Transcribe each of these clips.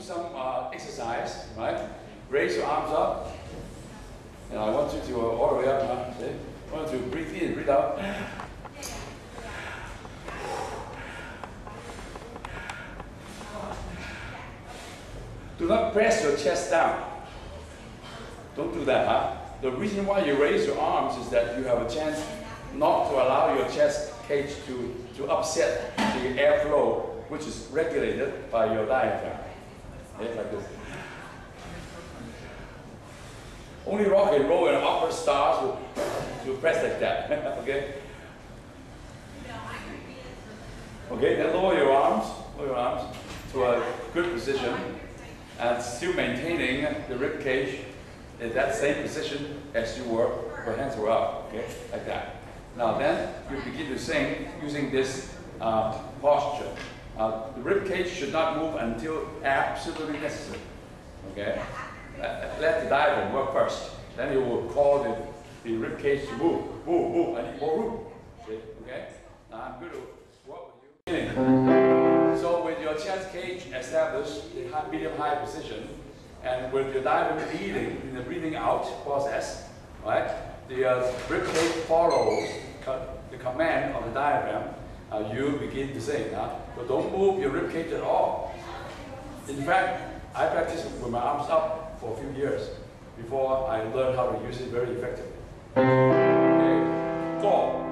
do some uh, exercise, right? Raise your arms up. And I want you to uh, all the way up, huh? See? I want you to breathe in, breathe out. Do not press your chest down. Don't do that, huh? The reason why you raise your arms is that you have a chance not to allow your chest cage to, to upset the airflow, which is regulated by your diaphragm. Like this. Only rock and roll and opera stars will, will press like that. okay? Okay, then lower your arms, lower your arms to a good position and still maintaining the rib cage in that same position as you were, your hands were up, okay, like that. Now then, you begin to sing using this uh, posture. Uh, the rib cage should not move until absolutely necessary, okay? Let, the diaphragm work first. Then you will call the, the rib cage to move, move, move. I need more room, see, okay? Now I'm going to work with you. So with your chest cage established, the high, medium high position, and with your diaphragm leading in the breathing out process, right? The uh, rib cage follows co the command of the diaphragm. Uh, you begin to sing. Huh? So don't move your rib cage at all. In fact, I practiced with my arms up for a few years before I learned how to use it very effectively. Okay. Go.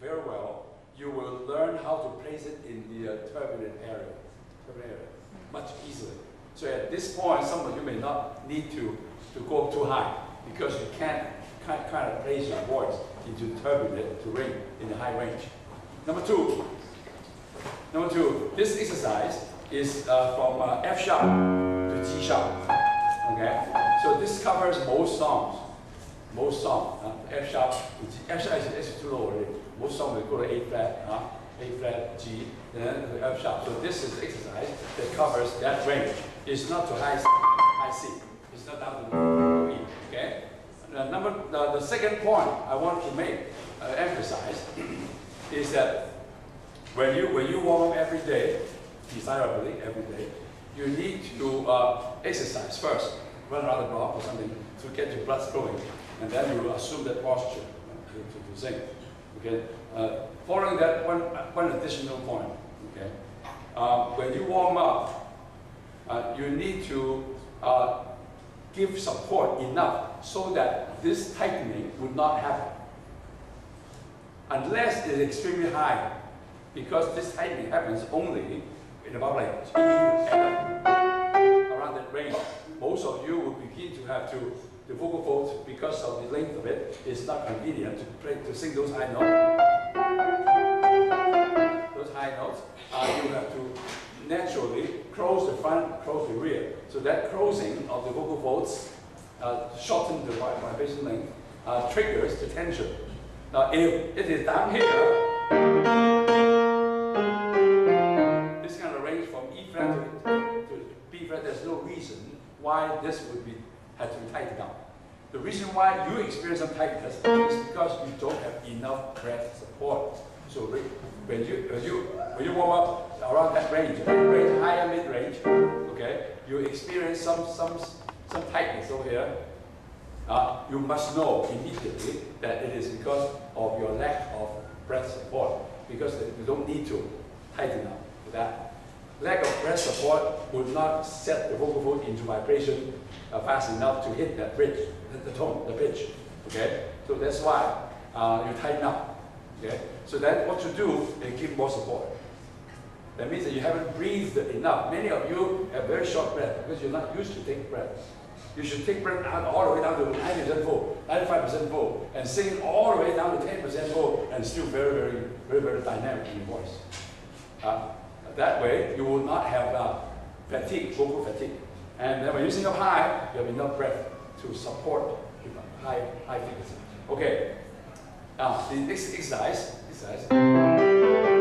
Very well, you will learn how to place it in the uh, turbulent area, turbulent area, much easily. So at this point, some of you may not need to, to go too high because you can't kind, kind of place your voice into turbulent terrain in the high range. Number two, number two, this exercise is uh, from uh, F sharp to G sharp. Okay, so this covers most songs. Most songs, uh, F sharp. F sharp is, is too low already. Most songs will go to A flat, uh, A flat, G, then to F sharp. So this is exercise that covers that range. It's not to high, high C. It's not down to E. Okay. Uh, number, the, the second point I want to make, uh, emphasize, is that when you when you warm up every day, desirably every day, you need to uh, exercise first, run around the block or something to get your blood flowing, and then you assume that posture to, to, to sing. Okay. Uh, following that, one one additional point. Okay. Uh, when you warm up, uh, you need to uh, give support enough so that this tightening would not happen. Unless it's extremely high, because this tightening happens only in about like around that range. Most of you will begin to have to, the vocal folds, because of the length of it, it's not convenient to play, to sing those high notes. Those high notes, uh, you have to naturally close the front, close the rear. So that closing of the vocal folds uh, shorten the vibration length, uh, triggers the tension. Now if it is down here, this kind of range from E flat to, to B flat, there's no reason why this would be had to be tightened down. The reason why you experience some tightness is because you don't have enough breath support. So when you when you when you warm up around that range, range higher mid range, okay, you experience some some some tightness over here. Uh, you must know immediately that it is because of your lack of breath support, because you don't need to tighten up that. Lack of breath support would not set the vocal fold into vibration uh, fast enough to hit that bridge, the, the tone, the pitch. Okay, so that's why uh, you tighten up. Okay, so then what you do is give more support. That means that you haven't breathed enough. Many of you have very short breath because you're not used to take breath. You should take breath out all the way down to 90% full, 95% full, and sing all the way down to 10% full, and still very, very, very, very dynamic in your voice. Uh, that way, you will not have uh, fatigue, vocal fatigue. And then when you sing up high, you have enough breath to support high, high frequency. Okay. Now, the next exercise, exercise.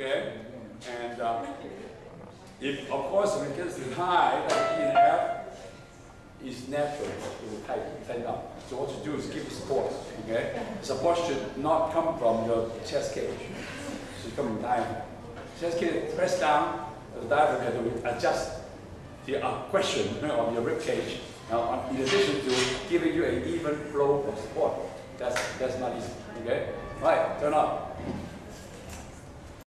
Okay? And uh, if, of course, when it gets high, like E and F, is natural, it will tighten, up. So what you do is give support, okay? Support should not come from your chest cage, it should come from diaphragm. Chest cage, press down, the diaphragm can adjust the uh, question of your rib cage. Now, in addition to giving you an even flow of support, that's, that's not easy, okay? Right, turn up.